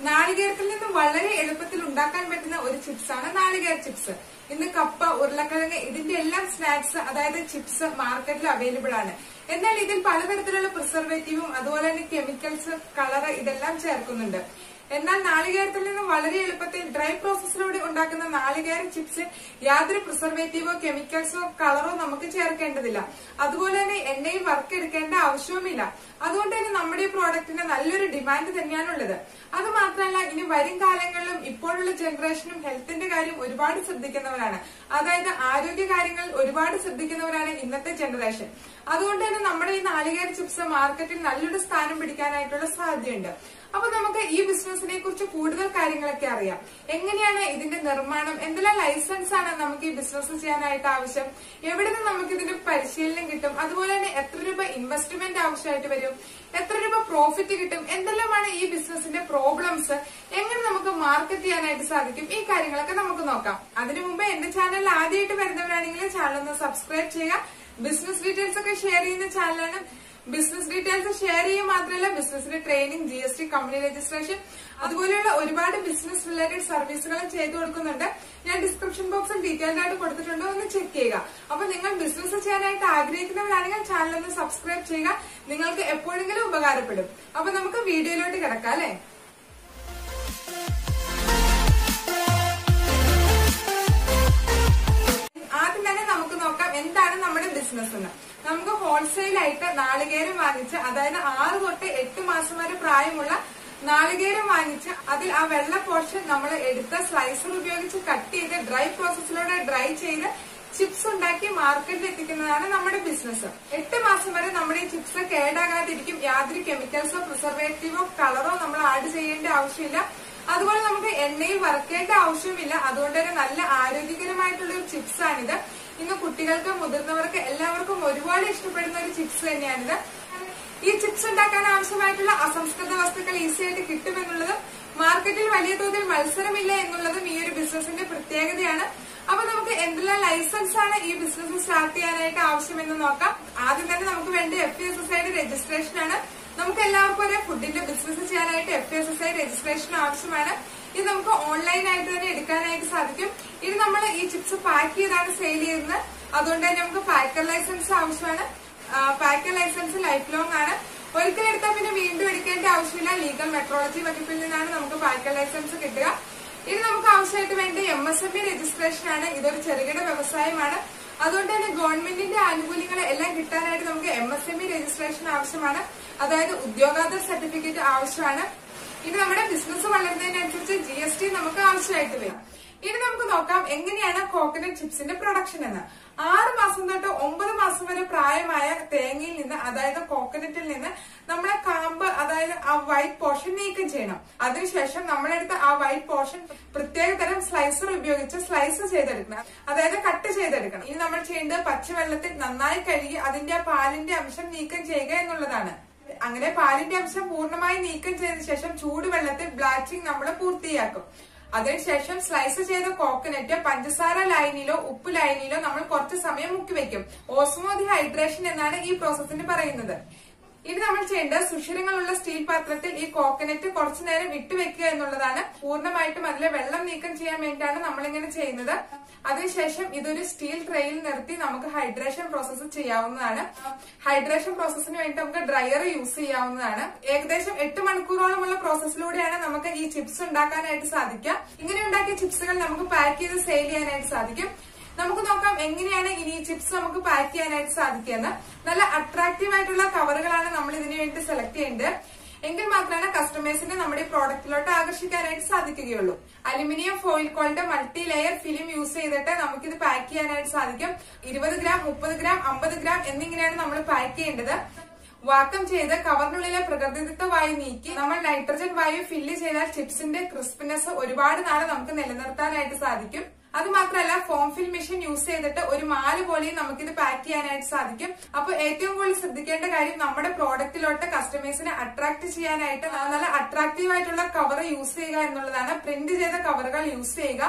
നാളികേരത്തിൽ നിന്ന് വളരെ എളുപ്പത്തിൽ ഉണ്ടാക്കാൻ പറ്റുന്ന ഒരു ചിപ്സ് ആണ് നാളികേര ചിപ്സ് ഇന്ന് കപ്പ ഉരുളക്കിഴങ്ങ് ഇതിന്റെ എല്ലാം സ്നാക്സ് അതായത് ചിപ്സ് മാർക്കറ്റിൽ അവൈലബിൾ ആണ്. എന്നാൽ ഇതിൽ പലതരത്തിലുള്ള പ്രിസർവേറ്റീവും അതുപോലെ തന്നെ കെമിക്കൽസ് കളർ ഇതെല്ലാം ചേർക്കുന്നുണ്ട്. എന്നാൽ നാളികേരത്തിൽ നിന്ന് വളരെ എളുപ്പത്തിൽ ഡ്രൈ പ്രോസസ്സിലൂടെ ഉണ്ടാക്കുന്ന നാളികേര ചിപ്സ് യാതൊരു പ്രിസർവേറ്റീവോ കെമിക്കൽസോ കളറോ നമുക്ക് ചേർക്കേണ്ടതില്ല. അതുപോലെ തന്നെ എണ്ണയിൽ എടുക്കേണ്ട ആവശ്യവുമില്ല. അതുകൊണ്ട് തന്നെ നമ്മുടെ പ്രോഡക്റ്റിന് നല്ലൊരു ഡിമാൻഡ് തന്നെയാണുള്ളത്. അത് മാത്രമല്ല ഇനി വരും കാലങ്ങളിലും ഇപ്പോഴുള്ള ജനറേഷനും ഹെൽത്തിന്റെ കാര്യം ഒരുപാട് ശ്രദ്ധിക്കുന്നവരാണ്. അതായത് ആരോഗ്യ കാര്യങ്ങൾ ഒരുപാട് ശ്രദ്ധിക്കുന്നവരാണ് ഇന്നത്തെ ജനറേഷൻ. അതുകൊണ്ട് തന്നെ നമ്മുടെ ഈ നാളികേര ചിപ്സ് മാർക്കറ്റിൽ നല്ലൊരു സ്ഥാനം പിടിക്കാനായിട്ടുള്ള സാധ്യതയുണ്ട്. അപ്പൊ നമുക്ക് ഈ ബിസിനസിനെ കുറിച്ച് കൂടുതൽ കാര്യങ്ങളൊക്കെ അറിയാം. എങ്ങനെയാണ് ഇതിന്റെ നിർമ്മാണം? എന്തെല്ലാം ലൈസൻസ് ആണ് നമുക്ക് ഈ ബിസിനസ് ചെയ്യാനായിട്ട് ആവശ്യം? എവിടെ നിന്ന് നമുക്ക് ഇതിന്റെ പരിശീലനം കിട്ടും? അതുപോലെ തന്നെ എത്ര രൂപ ഇൻവെസ്റ്റ്മെന്റ് ആവശ്യമായിട്ട് വരും? എത്ര രൂപ പ്രോഫിറ്റ് കിട്ടും? എന്തെല്ലാമാണ് ഈ ബിസിനസിന്റെ പ്രോബ്ലംസ് മാർക്കറ്റ് ചെയ്യാനായിട്ട് സാധിക്കും. ഈ കാര്യങ്ങളൊക്കെ നമുക്ക് നോക്കാം. അതിനു മുമ്പ് എന്റെ ചാനൽ ആദ്യമായിട്ട് വരുന്നവരാണെങ്കിൽ ചാനൽ ഒന്ന് സബ്സ്ക്രൈബ് ചെയ്യുക. ബിസിനസ് ഡീറ്റെയിൽസ് ഒക്കെ ഷെയർ ചെയ്യുന്ന ചാനലാണ് ബിസിനസ് ഡീറ്റെയിൽസ് ഷെയർ ചെയ്യുക മാത്രമല്ല ബിസിനസിന്റെ training G S T company registration അതുപോലെയുള്ള ഒരുപാട് ബിസിനസ് റിലേറ്റഡ് സർവീസുകൾ ചെയ്തു കൊടുക്കുന്നുണ്ട്. ഞാൻ ഡിസ്ക്രിപ്ഷൻ ബോക്സിൽ ഡീറ്റെയിൽഡ് ആയിട്ട് കൊടുത്തിട്ടുണ്ടോ. ഒന്ന് ചെക്ക് ചെയ്യുക. അപ്പൊ നിങ്ങൾ ബിസിനസ് ചെയ്യാനായിട്ട് ആഗ്രഹിക്കുന്നവരാണെങ്കിൽ ചാനൽ ഒന്ന് സബ്സ്ക്രൈബ് ചെയ്യുക. നിങ്ങൾക്ക് എപ്പോഴെങ്കിലും ഉപകാരപ്പെടും. അപ്പൊ നമുക്ക് വീഡിയോയിലോട്ട് കിടക്കാം അല്ലെ? എന്താണ് നമ്മുടെ ബിസിനസ് എന്ന്? നമുക്ക് ഹോൾസെയിൽ ആയിട്ട് നാളികേരം വാങ്ങിച്ച് അതായത് ആറ് തൊട്ട് എട്ട് മാസം വരെ പ്രായമുള്ള നാളികേരം വാങ്ങിച്ച് അതിൽ ആ വെള്ള പോർഷൻ നമ്മൾ എടുത്ത് സ്ലൈസർ ഉപയോഗിച്ച് കട്ട് ചെയ്ത് ഡ്രൈ പ്രോസസ്സിലൂടെ ഡ്രൈ ചെയ്ത് ചിപ്സ് ഉണ്ടാക്കി മാർക്കറ്റിൽ എത്തിക്കുന്നതാണ് നമ്മുടെ ബിസിനസ് എട്ട് മാസം വരെ നമ്മുടെ ഈ ചിപ്സ് കേടാകാതിരിക്കും. യാതൊരു കെമിക്കൽസോ പ്രിസർവേറ്റീവോ കളറോ നമ്മൾ ആഡ് ചെയ്യേണ്ട ആവശ്യമില്ല. അതുപോലെ നമുക്ക് എണ്ണയിൽ വറുക്കേണ്ട ആവശ്യമില്ല അതുകൊണ്ട് തന്നെ നല്ല ആരോഗ്യകരമായിട്ടുള്ള ഒരു ചിപ്സ് ആണിത്. ഇന്ന് കുട്ടികൾക്ക് മുതിർന്നവർക്ക് എല്ലാവർക്കും ഒരുപാട് ഇഷ്ടപ്പെടുന്ന ഒരു ചിപ്സ് തന്നെയാണിത്. ഈ ചിപ്സ് ഉണ്ടാക്കാൻ ആവശ്യമായിട്ടുള്ള അസംസ്കൃത വസ്തുക്കൾ ഈസി ആയിട്ട് കിട്ടുമെന്നുള്ളതും മാർക്കറ്റിൽ വലിയ തോതിൽ മത്സരമില്ല എന്നുള്ളതും ഈ ഒരു ബിസിനസിന്റെ പ്രത്യേകതയാണ്. അപ്പൊ നമുക്ക് എന്തെല്ലാം ലൈസൻസ് ആണ് ഈ ബിസിനസ് സ്റ്റാർട്ട് ചെയ്യാനായിട്ട് ആവശ്യമെന്ന് നോക്കാം. ആദ്യം തന്നെ നമുക്ക് വേണ്ട എഫ് എസ് എസ് ഐയുടെ രജിസ്ട്രേഷൻ ആണ്. നമുക്ക് എല്ലാവർക്കും ഒരു ഫുഡിന്റെ ബിസിനസ് ചെയ്യാനായിട്ട് F S S I registration ആവശ്യമാണ്. ഇത് നമുക്ക് ഓൺലൈൻ ആയിട്ട് തന്നെ എടുക്കാനായിട്ട് സാധിക്കും. ഇനി നമ്മൾ ഈ ചിപ്സ് പാക്ക് ചെയ്താണ് സെയിൽ ചെയ്യുന്നത്. അതുകൊണ്ട് തന്നെ നമുക്ക് പാക്കർ ലൈസൻസ് ആവശ്യമാണ്. പാക്കർ ലൈസൻസ് ലൈഫ് ലോങ് ആണ്. ഒരിക്കൽ എടുത്താൽ പിന്നെ വീണ്ടും എടുക്കേണ്ട ആവശ്യമില്ല. ലീഗൽ മെട്രോളജി വകുപ്പിൽ നിന്നാണ് നമുക്ക് പാക്കർ ലൈസൻസ് കിട്ടുക. ഇനി നമുക്ക് ആവശ്യമായിട്ട് വേണ്ട M S M E registration ആണ്. ഇതൊരു ചെറുകിട വ്യവസായമാണ്. അതുകൊണ്ട് തന്നെ ഗവൺമെന്റിന്റെ ആനുകൂല്യങ്ങൾ എല്ലാം കിട്ടാനായിട്ട് നമുക്ക് M S M E registration ആവശ്യമാണ്. അതായത് ഉദ്യോഗാർത്ഥ സർട്ടിഫിക്കറ്റ് ആവശ്യമാണ്. ഇനി നമ്മുടെ ബിസിനസ് വളരുന്നതിനനുസരിച്ച് ജി എസ് ടി നമുക്ക് ആവശ്യമായിട്ട് വരും. ഇനി നമുക്ക് നോക്കാം എങ്ങനെയാണ് കോക്കനട്ട് ചിപ്സിന്റെ പ്രൊഡക്ഷൻ എന്ന്. ആറ് മാസം തൊട്ട് ഒമ്പത് മാസം വരെ പ്രായമായ തേങ്ങയിൽ നിന്ന് അതായത് കോക്കനട്ടിൽ നിന്ന് നമ്മളെ കാമ്പ് അതായത് ആ വൈറ്റ് പോർഷൻ നീക്കം ചെയ്യണം. അതിനുശേഷം നമ്മളെടുത്ത് ആ വൈറ്റ് പോർഷൻ പ്രത്യേക തരം സ്ലൈസർ ഉപയോഗിച്ച് സ്ലൈസ് ചെയ്തെടുക്കണം. അതായത് കട്ട് ചെയ്തെടുക്കണം. ഇനി നമ്മൾ ചെയ്യേണ്ടത് പച്ചവെള്ളത്തിൽ നന്നായി കഴുകി അതിന്റെ പാലിന്റെ അംശം നീക്കം ചെയ്യുക എന്നുള്ളതാണ്. അങ്ങനെ പാലിന്റെ അംശം പൂർണമായി നീക്കം ചെയ്ത ശേഷം ചൂടുവെള്ളത്തിൽ ബ്ലാച്ചിങ് നമ്മൾ പൂർത്തിയാക്കും. അതിനുശേഷം സ്ലൈസ് ചെയ്ത കോക്കനറ്റ് പഞ്ചസാര ലൈനിലോ ഉപ്പ് ലൈനിലോ നമ്മൾ കുറച്ച് സമയം മുക്കി വെക്കും ഓസ്മോദി ഹൈഡ്രേഷൻ എന്നാണ് ഈ പ്രോസസ്സിന് പറയുന്നത്. ഇനി നമ്മൾ ചെയ്യേണ്ടത് സുഷിരങ്ങളുള്ള സ്റ്റീൽ പാത്രത്തിൽ ഈ കോക്കനറ്റ് കുറച്ചു നേരം വിട്ടുവെക്കുക എന്നുള്ളതാണ്. പൂർണമായിട്ടും അതിലെ വെള്ളം നീക്കം ചെയ്യാൻ വേണ്ടിയാണ് നമ്മളിങ്ങനെ ചെയ്യുന്നത്. അതിനുശേഷം ഇതൊരു സ്റ്റീൽ ട്രെയിൽ നിർത്തി നമുക്ക് ഹൈഡ്രേഷൻ പ്രോസസ്സ് ചെയ്യാവുന്നതാണ്. ഹൈഡ്രേഷൻ പ്രോസസ്സിന് വേണ്ടി നമുക്ക് ഡ്രയർ യൂസ് ചെയ്യാവുന്നതാണ്. ഏകദേശം എട്ട് മണിക്കൂറോളമുള്ള പ്രോസസ്സിലൂടെയാണ് നമുക്ക് ഈ ചിപ്സ് ഉണ്ടാക്കാനായിട്ട് സാധിക്കുക. ഇങ്ങനെ ഉണ്ടാക്കിയ ചിപ്സുകൾ നമുക്ക് പാക്ക് ചെയ്ത് സെയിൽ ചെയ്യാനായിട്ട് സാധിക്കും. നമുക്ക് നോക്കാം എങ്ങനെയാണ് ഇനി ചിപ്സ് നമുക്ക് പാക്ക് ചെയ്യാനായിട്ട് സാധിക്കുന്നത്. നല്ല അട്രാക്റ്റീവ് ആയിട്ടുള്ള കവറുകളാണ് നമ്മൾ ഇതിനു വേണ്ടി സെലക്ട് ചെയ്യേണ്ടത്. എങ്കിൽ മാത്രമാണ് കസ്റ്റമേഴ്സിനെ നമ്മുടെ പ്രോഡക്റ്റിലോട്ട് ആകർഷിക്കാനായിട്ട് സാധിക്കുകയുള്ളൂ. അലുമിനിയം ഫോയിൽ കോളിന്റെ മൾട്ടി ലെയർ ഫിലിം യൂസ് ചെയ്തിട്ട് നമുക്കിത് പാക്ക് ചെയ്യാനായിട്ട് സാധിക്കും. ഇരുപത് ഗ്രാം മുപ്പത് ഗ്രാം അമ്പത് ഗ്രാം എന്നിങ്ങനെയാണ് നമ്മൾ പാക്ക് ചെയ്യേണ്ടത്. വാക്കം ചെയ്ത് കവറിനുള്ളിലെ പ്രകൃതിദത്ത വായു നീക്കി നമ്മൾ നൈട്രജൻ വായു ഫില്ല് ചെയ്താൽ ചിപ്സിന്റെ ക്രിസ്പിനെസ് ഒരുപാട് നാളെ നമുക്ക് നിലനിർത്താനായിട്ട് സാധിക്കും. അത് മാത്രമല്ല ഫോം ഫിൽ മെഷീൻ യൂസ് ചെയ്തിട്ട് ഒരു മാല പോലെയും നമുക്കിത് പാക്ക് ചെയ്യാനായിട്ട് സാധിക്കും. അപ്പൊ ഏറ്റവും കൂടുതൽ ശ്രദ്ധിക്കേണ്ട കാര്യം നമ്മുടെ പ്രോഡക്റ്റിലോട്ട് കസ്റ്റമേഴ്സിനെ അട്രാക്ട് ചെയ്യാനായിട്ട് നല്ല അട്രാക്റ്റീവ് ആയിട്ടുള്ള കവർ യൂസ് ചെയ്യുക എന്നുള്ളതാണ്. പ്രിന്റ് ചെയ്ത കവറുകൾ യൂസ് ചെയ്യുക.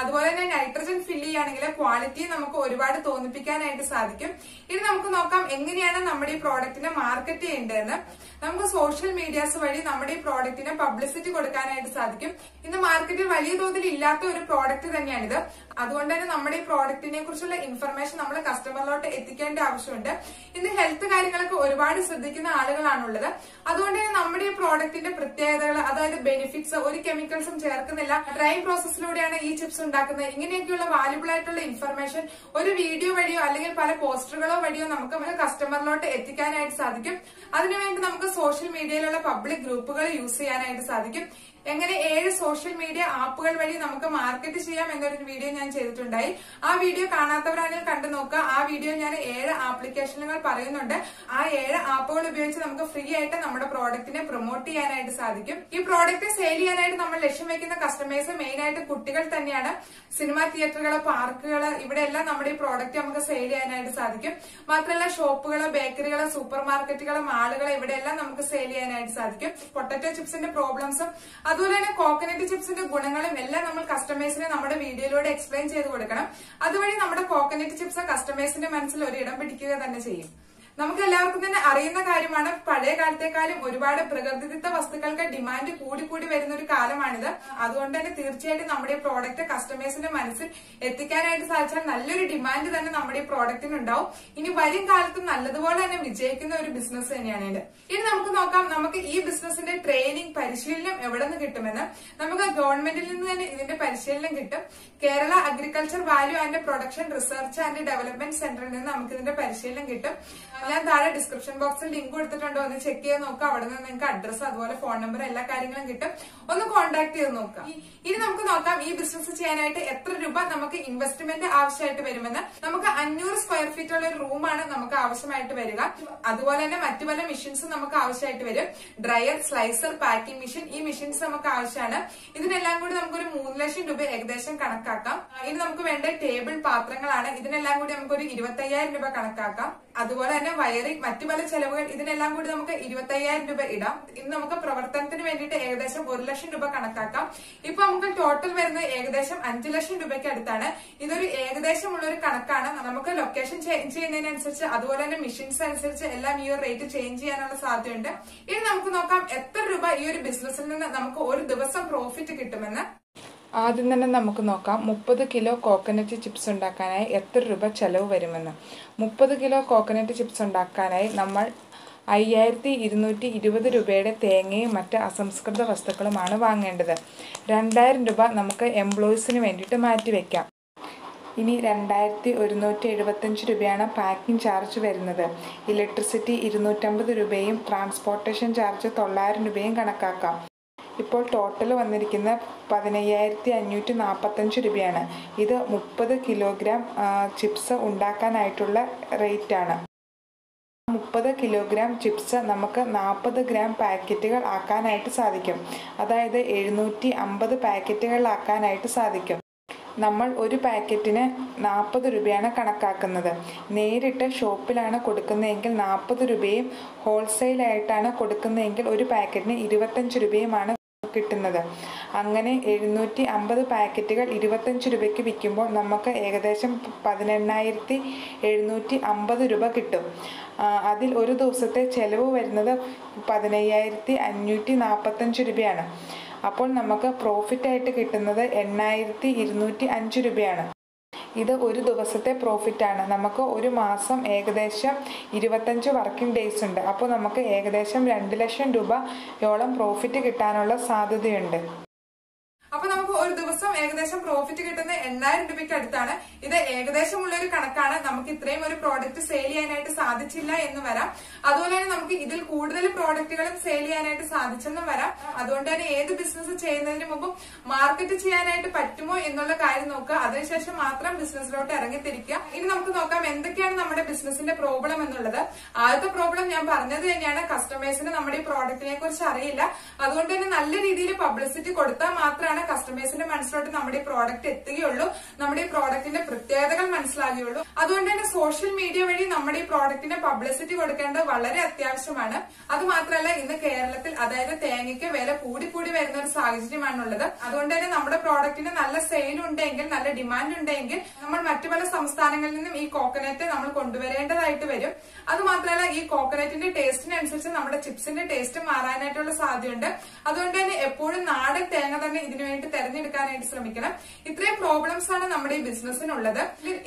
അതുപോലെ തന്നെ നൈട്രജൻ ഫില്ല് ചെയ്യുകയാണെങ്കിൽ ക്വാളിറ്റി നമുക്ക് ഒരുപാട് തോന്നിപ്പിക്കാനായിട്ട് സാധിക്കും. ഇനി നമുക്ക് നോക്കാം എങ്ങനെയാണ് നമ്മുടെ ഈ പ്രോഡക്റ്റിനെ മാർക്കറ്റ് ചെയ്യേണ്ടതെന്ന്. നമുക്ക് സോഷ്യൽ മീഡിയാസ് വഴി നമ്മുടെ ഈ പ്രോഡക്റ്റിന് പബ്ലിസിറ്റി കൊടുക്കാനായിട്ട് സാധിക്കും. ഇന്ന് മാർക്കറ്റിൽ വലിയ തോതിൽ ഇല്ലാത്ത ഒരു പ്രോഡക്റ്റ് തന്നെയാണിത്. അതുകൊണ്ട് തന്നെ നമ്മുടെ ഈ പ്രോഡക്റ്റിനെ കുറിച്ചുള്ള ഇൻഫർമേഷൻ നമ്മൾ കസ്റ്റമറിലോട്ട് എത്തിക്കേണ്ട ആവശ്യമുണ്ട്. ഇന്ന് ഹെൽത്ത് കാര്യങ്ങളൊക്കെ ഒരുപാട് ശ്രദ്ധിക്കുന്ന ആളുകളാണുള്ളത്. അതുകൊണ്ട് തന്നെ നമ്മുടെ ഈ പ്രോഡക്റ്റിന്റെ പ്രത്യേകതകൾ അതായത് ബെനിഫിറ്റ്സ് ഒരു കെമിക്കൽസും ചേർക്കുന്നില്ല. ഡ്രൈ പ്രോസസ്സിലൂടെയാണ് ഈ ചിപ്സ് ഉണ്ടാക്കുന്നത് ഇങ്ങനെയൊക്കെയുള്ള വാല്യുബിൾ ആയിട്ടുള്ള ഇൻഫർമേഷൻ ഒരു വീഡിയോ വഴിയോ അല്ലെങ്കിൽ പല പോസ്റ്ററുകളോ വഴിയോ നമുക്ക് കസ്റ്റമറിലോട്ട് എത്തിക്കാനായിട്ട് സാധിക്കും. അതിനുവേണ്ടി നമുക്ക് സോഷ്യൽ മീഡിയയിലുള്ള പബ്ലിക് ഗ്രൂപ്പുകൾ യൂസ് ചെയ്യാനായിട്ട് സാധിക്കും. എങ്ങനെ ഏഴ് സോഷ്യൽ മീഡിയ ആപ്പുകൾ വഴി നമുക്ക് മാർക്കറ്റ് ചെയ്യാം എന്നൊരു വീഡിയോ ഞാൻ ചെയ്തിട്ടുണ്ടായി. ആ വീഡിയോ കാണാത്തവരാണെങ്കിൽ കണ്ടു നോക്കുക. ആ വീഡിയോ ഞാൻ ഏഴ് ആപ്ലിക്കേഷനുകൾ പറയുന്നുണ്ട്. ആ ഏഴ് ആപ്പുകൾ ഉപയോഗിച്ച് നമുക്ക് ഫ്രീ ആയിട്ട് നമ്മുടെ പ്രോഡക്റ്റിനെ പ്രൊമോട്ട് ചെയ്യാനായിട്ട് സാധിക്കും. ഈ പ്രോഡക്റ്റ് സെയിൽ ചെയ്യാനായിട്ട് നമ്മൾ ലക്ഷ്യം വെക്കുന്ന കസ്റ്റമേഴ്സ് മെയിൻ ആയിട്ട് കുട്ടികൾ തന്നെയാണ്. സിനിമാ തിയേറ്ററുകൾ പാർക്കുകൾ ഇവിടെയെല്ലാം നമ്മുടെ ഈ പ്രോഡക്റ്റ് നമുക്ക് സെയിൽ ചെയ്യാനായിട്ട് സാധിക്കും. മാത്രമല്ല ഷോപ്പുകൾ ബേക്കറികൾ സൂപ്പർ മാർക്കറ്റുകൾ മാളുകൾ ഇവിടെയെല്ലാം നമുക്ക് സെയിൽ ചെയ്യാനായിട്ട് സാധിക്കും. പൊട്ടറ്റോ ചിപ്സിന്റെ പ്രോബ്ലംസും അതുപോലെ തന്നെ കോക്കനട്ട് ചിപ്സിന്റെ ഗുണങ്ങളും എല്ലാം നമ്മൾ കസ്റ്റമേഴ്സിനെ നമ്മുടെ വീഡിയോയിലൂടെ എക്സ്പ്ലെയിൻ ചെയ്ത് കൊടുക്കണം. അതുവഴി നമ്മുടെ കോക്കനട്ട് ചിപ്സ് കസ്റ്റമേഴ്സിന്റെ മനസ്സിൽ ഒരു ഇടം പിടിക്കുക തന്നെ ചെയ്യും. നമുക്ക് എല്ലാവർക്കും തന്നെ അറിയുന്ന കാര്യമാണ് പഴയ കാലത്തെക്കാളും ഒരുപാട് പ്രകൃതിദത്ത വസ്തുക്കൾക്ക് ഡിമാൻഡ് കൂടി കൂടി വരുന്ന ഒരു കാലമാണിത്. അതുകൊണ്ട് തന്നെ തീർച്ചയായിട്ടും നമ്മുടെ പ്രോഡക്റ്റ് കസ്റ്റമേഴ്സിന്റെ മനസ്സിൽ എത്തിക്കാനായിട്ട് സാധിച്ചാൽ നല്ലൊരു ഡിമാൻഡ് തന്നെ നമ്മുടെ ഈ പ്രോഡക്റ്റിന് ഉണ്ടാവും ഇനി വരും കാലത്ത് നല്ലതുപോലെ തന്നെ വിജയിക്കുന്ന ഒരു ബിസിനസ് തന്നെയാണ് ഇത്. ഇനി നമുക്ക് നോക്കാം നമുക്ക് ഈ ബിസിനസിന്റെ ട്രെയിനിങ് പരിശീലനം എവിടെ നിന്ന് കിട്ടുമെന്ന്. നമുക്ക് ഗവൺമെന്റിൽ നിന്ന് തന്നെ ഇതിന്റെ പരിശീലനം കിട്ടും. Kerala agriculture value and production research and development സെന്ററിൽ നിന്ന് നമുക്ക് ഇതിന്റെ പരിശീലനം കിട്ടും. ഞാൻ താഴെ ഡിസ്ക്രിപ്ഷൻ ബോക്സിൽ ലിങ്ക് കൊടുത്തിട്ടുണ്ടോ? ഒന്ന് ചെക്ക് ചെയ്ത് നോക്കുക അവിടെ നിന്ന് നിങ്ങൾക്ക് അഡ്രസ്സ് അതുപോലെ ഫോൺ നമ്പർ എല്ലാ കാര്യങ്ങളും കിട്ടും. ഒന്ന് കോൺടാക്ട് ചെയ്ത് നോക്കാം. ഇനി നമുക്ക് നോക്കാം ഈ ബിസിനസ് ചെയ്യാനായിട്ട് എത്ര രൂപ നമുക്ക് ഇൻവെസ്റ്റ്മെന്റ് ആവശ്യമായിട്ട് വരുമെന്ന്. നമുക്ക് അഞ്ഞൂറ് സ്ക്വയർ ഫീറ്റ് ഉള്ള ഒരു റൂമാണ് നമുക്ക് ആവശ്യമായിട്ട് വരിക. അതുപോലെ തന്നെ മറ്റു പല മെഷീൻസും നമുക്ക് ആവശ്യമായിട്ട് വരും. ഡ്രയർ സ്ലൈസർ പാക്കിംഗ് മെഷീൻ ഈ മെഷീൻസ് നമുക്ക് ആവശ്യമാണ്. ഇതിനെല്ലാം കൂടി നമുക്കൊരു മൂന്ന് ലക്ഷം രൂപ ഏകദേശം കണക്കാക്കാം. ഇനി നമുക്ക് വേണ്ട ടേബിൾ പാത്രങ്ങളാണ്. ഇതിനെല്ലാം കൂടി നമുക്കൊരു ഇരുപത്തയ്യായിരം രൂപ കണക്കാക്കാം. അതുപോലെ തന്നെ വയറിംഗ് മറ്റു പല ചെലവുകൾ ഇതിനെല്ലാം കൂടി നമുക്ക് ഇരുപത്തയ്യായിരം രൂപ ഇടാം. ഇന്ന് നമുക്ക് പ്രവർത്തനത്തിന് വേണ്ടിയിട്ട് ഏകദേശം ഒരു ലക്ഷം രൂപ കണക്കാക്കാം. ഇപ്പൊ നമുക്ക് ടോട്ടൽ വരുന്നത് ഏകദേശം അഞ്ചു ലക്ഷം രൂപയ്ക്ക് അടുത്താണ്. ഇതൊരു ഏകദേശമുള്ള ഒരു കണക്കാണ്. നമുക്ക് ലൊക്കേഷൻ ചേഞ്ച് ചെയ്യുന്നതിനനുസരിച്ച് അതുപോലെ തന്നെ മെഷീൻസ് അനുസരിച്ച് എല്ലാം ഈ ഒരു റേറ്റ് ചേഞ്ച് ചെയ്യാനുള്ള സാധ്യതയുണ്ട്. ഇനി നമുക്ക് നോക്കാം എത്ര രൂപ ഈ ഒരു ബിസിനസ്സിൽ നിന്ന് നമുക്ക് ഒരു ദിവസം പ്രോഫിറ്റ് കിട്ടുമെന്ന്. ആദ്യം തന്നെ നമുക്ക് നോക്കാം. മുപ്പത് കിലോ കോക്കനട്ട് ചിപ്സ് ഉണ്ടാക്കാനായി എത്ര രൂപ ചിലവ് വരുമെന്ന്. മുപ്പത് കിലോ കോക്കനട്ട് ചിപ്സ് ഉണ്ടാക്കാനായി നമ്മൾ അയ്യായിരത്തി ഇരുന്നൂറ്റി ഇരുപത് രൂപയുടെ തേങ്ങയും മറ്റ് അസംസ്കൃത വസ്തുക്കളുമാണ് വാങ്ങേണ്ടത്. രണ്ടായിരം രൂപ നമുക്ക് എംപ്ലോയീസിന് വേണ്ടിയിട്ട് മാറ്റിവെക്കാം ഇനി രണ്ടായിരത്തി ഒരുന്നൂറ്റി എഴുപത്തഞ്ച് രൂപയാണ് പാക്കിംഗ് ചാർജ് വരുന്നത്. ഇലക്ട്രിസിറ്റി ഇരുന്നൂറ്റമ്പത് രൂപയും ട്രാൻസ്പോർട്ടേഷൻ ചാർജ് തൊള്ളായിരം രൂപയും കണക്കാക്കാം. ഇപ്പോൾ ടോട്ടൽ വന്നിരിക്കുന്ന പതിനയ്യായിരത്തി അഞ്ഞൂറ്റി നാൽപ്പത്തഞ്ച് രൂപയാണ്. ഇത് മുപ്പത് കിലോഗ്രാം ചിപ്സ് ഉണ്ടാക്കാനായിട്ടുള്ള റേറ്റാണ് മുപ്പത് കിലോഗ്രാം ചിപ്സ് നമുക്ക് നാൽപ്പത് ഗ്രാം പാക്കറ്റുകൾ ആക്കാനായിട്ട് സാധിക്കും. അതായത് എഴുന്നൂറ്റി അമ്പത് പാക്കറ്റുകളിലാക്കാനായിട്ട് സാധിക്കും. നമ്മൾ ഒരു പാക്കറ്റിന് നാൽപ്പത് രൂപയാണ് കണക്കാക്കുന്നത്. നേരിട്ട് ഷോപ്പിലാണ് കൊടുക്കുന്നതെങ്കിൽ നാൽപ്പത് രൂപയും ഹോൾസെയിലായിട്ടാണ് കൊടുക്കുന്നതെങ്കിൽ ഒരു പാക്കറ്റിന് ഇരുപത്തഞ്ച് രൂപയുമാണ് കിട്ടുന്നത്. അങ്ങനെ എഴുന്നൂറ്റി അമ്പത് പാക്കറ്റുകൾ ഇരുപത്തഞ്ച് രൂപയ്ക്ക് വിൽക്കുമ്പോൾ നമുക്ക് ഏകദേശം പതിനെണ്ണായിരത്തി എഴുന്നൂറ്റി അമ്പത് രൂപ കിട്ടും. അതിൽ ഒരു ദിവസത്തെ ചെലവ് വരുന്നത് പതിനയ്യായിരത്തി അഞ്ഞൂറ്റി നാൽപ്പത്തഞ്ച് രൂപയാണ്. അപ്പോൾ നമുക്ക് പ്രോഫിറ്റായിട്ട് കിട്ടുന്നത് എണ്ണായിരത്തി ഇരുന്നൂറ്റി അഞ്ച് രൂപയാണ്. ഇത് ഒരു ദിവസത്തെ പ്രോഫിറ്റ് ആണ്. നമുക്ക് ഒരു മാസം ഏകദേശം ഇരുപത്തഞ്ച് വർക്കിംഗ് ഡേയ്സ് ഉണ്ട്. അപ്പോൾ നമുക്ക് ഏകദേശം രണ്ട് ലക്ഷം രൂപയോളം പ്രോഫിറ്റ് കിട്ടാനുള്ള സാധ്യതയുണ്ട്. അപ്പോൾ നമുക്ക് ഏകദേശം പ്രോഫിറ്റ് കിട്ടുന്നത് എണ്ണായിരം രൂപയ്ക്ക് അടുത്താണ്. ഇത് ഏകദേശമുള്ള ഒരു കണക്കാണ്. നമുക്ക് ഇത്രയും ഒരു പ്രോഡക്റ്റ് സെയിൽ ചെയ്യാനായിട്ട് സാധിച്ചില്ല എന്ന് വരാം. അതുപോലെ തന്നെ നമുക്ക് ഇതിൽ കൂടുതൽ പ്രോഡക്റ്റുകളും സെയിൽ ചെയ്യാനായിട്ട് സാധിച്ചെന്നും വരാം. അതുകൊണ്ട് തന്നെ ഏത് ബിസിനസ് ചെയ്യുന്നതിന് മുമ്പും മാർക്കറ്റ് ചെയ്യാനായിട്ട് പറ്റുമോ എന്നുള്ള കാര്യം നോക്കുക. അതിനുശേഷം മാത്രം ബിസിനസ്സിലോട്ട് ഇറങ്ങിത്തിരിക്കുക. ഇനി നമുക്ക് നോക്കാം എന്തൊക്കെയാണ് നമ്മുടെ ബിസിനസിന്റെ പ്രോബ്ലം എന്നുള്ളത്. ആദ്യത്തെ പ്രോബ്ലം ഞാൻ പറഞ്ഞത് തന്നെയാണ്. കസ്റ്റമേഴ്സിന് നമ്മുടെ ഈ പ്രോഡക്റ്റിനെ കുറിച്ച് അറിയില്ല. അതുകൊണ്ട് തന്നെ നല്ല രീതിയിൽ പബ്ലിസിറ്റി കൊടുത്താൽ മാത്രമാണ് കസ്റ്റമേഴ്സിന്റെ വ്യൂവേഴ്സിന്റെ മനസ്സിലോട്ട് നമ്മുടെ പ്രോഡക്റ്റ് എത്തുകയുള്ളൂ. നമ്മുടെ ഈ പ്രോഡക്റ്റിന്റെ പ്രത്യേകതകൾ മനസ്സിലാകുകയുള്ളൂ. അതുകൊണ്ട് തന്നെ സോഷ്യൽ മീഡിയ വഴി നമ്മുടെ ഈ പ്രോഡക്റ്റിന് പബ്ലിസിറ്റി കൊടുക്കേണ്ടത് വളരെ അത്യാവശ്യമാണ്. അത് മാത്രമല്ല ഇന്ന് കേരളത്തിൽ അതായത് തേങ്ങയ്ക്ക് വില കൂടി കൂടി വരുന്ന ഒരു സാഹചര്യമാണുള്ളത്. അതുകൊണ്ട് തന്നെ നമ്മുടെ പ്രോഡക്റ്റിന് നല്ല സെയിൽ ഉണ്ടെങ്കിൽ നല്ല ഡിമാൻഡ് ഉണ്ടെങ്കിൽ നമ്മൾ മറ്റു പല സംസ്ഥാനങ്ങളിൽ നിന്നും ഈ കോക്കനറ്റ് നമ്മൾ കൊണ്ടുവരേണ്ടതായിട്ട് വരും. അത് മാത്രമല്ല ഈ കോക്കനറ്റിന്റെ ടേസ്റ്റിനനുസരിച്ച് നമ്മുടെ ചിപ്സിന്റെ ടേസ്റ്റ് മാറാനായിട്ടുള്ള സാധ്യതയുണ്ട്. അതുകൊണ്ട് തന്നെ എപ്പോഴും നാടൻ തേങ്ങ തന്നെ ഇതിനുവേണ്ടി തെരഞ്ഞെടുക്കാനായിട്ട് ശ്രമിക്കണം. ഇത്രയും പ്രോബ്ലംസ് ആണ് നമ്മുടെ ഈ ബിസിനസ്സിനുള്ളത്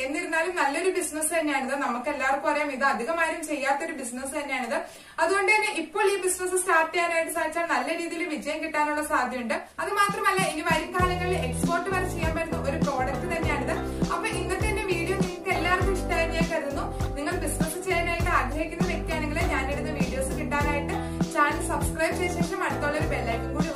എന്നിരുന്നാലും നല്ലൊരു ബിസിനസ് തന്നെയാണിത്. നമുക്ക് എല്ലാവർക്കും അറിയാം ഇത് അധികമാരും ചെയ്യാത്തൊരു ബിസിനസ് തന്നെയാണിത്. അതുകൊണ്ട് തന്നെ ഇപ്പോൾ ഈ ബിസിനസ് സ്റ്റാർട്ട് ചെയ്യാനായിട്ട് സാധിച്ചാൽ നല്ല രീതിയിൽ വിജയം കിട്ടാനുള്ള സാധ്യതയുണ്ട്. അത് മാത്രമല്ല ഇനി വരും കാലങ്ങളിൽ എക്സ്പോർട്ട് വരെ ചെയ്യാൻ പറ്റുന്ന ഒരു പ്രോഡക്റ്റ് തന്നെയാണിത്. അപ്പൊ ഇന്നത്തെ എന്റെ വീഡിയോ നിങ്ങൾക്ക് എല്ലാവർക്കും ഇഷ്ടമായി ഞാൻ കരുതുന്നു. നിങ്ങൾ ബിസിനസ് ചെയ്യാനായിട്ട് ആഗ്രഹിക്കുന്ന വ്യക്തിയാണെങ്കിൽ ഞാനിടുന്ന വീഡിയോസ് കിട്ടാനായിട്ട്. ചാനൽ സബ്സ്ക്രൈബ് ചെയ്ത ശേഷം അടുത്തുള്ള ഒരു ബെല്ലൈക്കൻ കൂടി